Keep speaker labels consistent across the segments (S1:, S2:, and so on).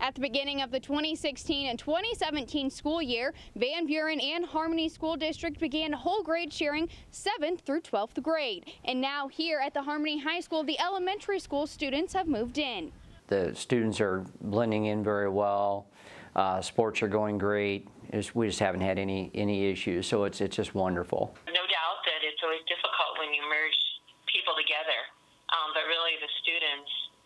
S1: At the beginning of the 2016 and 2017 school year, Van Buren and Harmony School District began whole grade sharing 7th through 12th grade. And now here at the Harmony High School, the elementary school students have moved in.
S2: The students are blending in very well. Uh, sports are going great. It's- we just haven't had any any issues, so it's it's just wonderful.
S3: no doubt that it's always difficult when you merge people together. Um, but really, the students have taken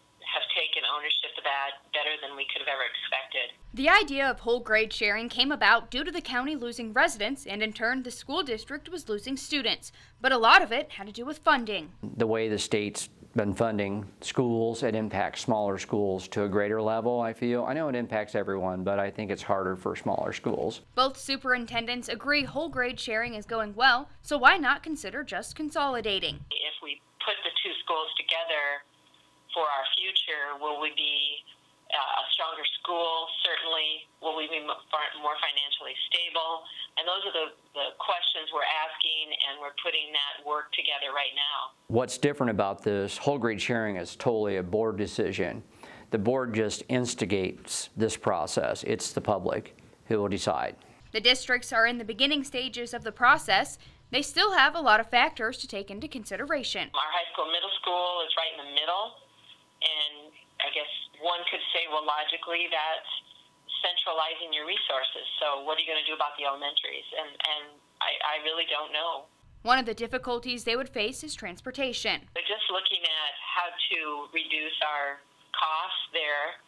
S3: ownership of that better than we could have ever expected.
S1: The idea of whole grade sharing came about due to the county losing residents, and in turn, the school district was losing students. But a lot of it had to do with funding.
S2: The way the state's been funding schools, it impacts smaller schools to a greater level. I feel. I know it impacts everyone, but I think it's harder for smaller schools.
S1: Both superintendents agree whole grade sharing is going well, so why not consider just consolidating?
S3: If we put the two schools together for our future, will we be uh, a stronger school? Certainly. Will we be more financially stable? And those are the, the questions we're asking, and we're putting that work together right now.
S2: What's different about this whole grade sharing is totally a board decision. The board just instigates this process. It's the public who will decide.
S1: The districts are in the beginning stages of the process. They still have a lot of factors to take into consideration.
S3: Our high school, middle school is right in the middle, and I guess one could say, well, logically, that's centralizing your resources. So, what are you going to do about the elementaries? And and I, I really don't know.
S1: One of the difficulties they would face is transportation.
S3: But just looking at how to reduce our costs there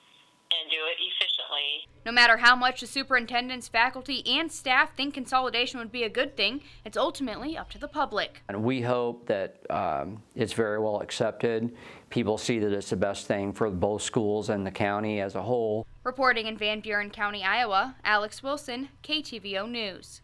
S3: and do it efficiently.
S1: No matter how much the superintendents, faculty, and staff think consolidation would be a good thing, it's ultimately up to the public.
S2: And we hope that um, it's very well accepted. People see that it's the best thing for both schools and the county as a whole.
S1: Reporting in Van Buren County, Iowa, Alex Wilson, KTVO News.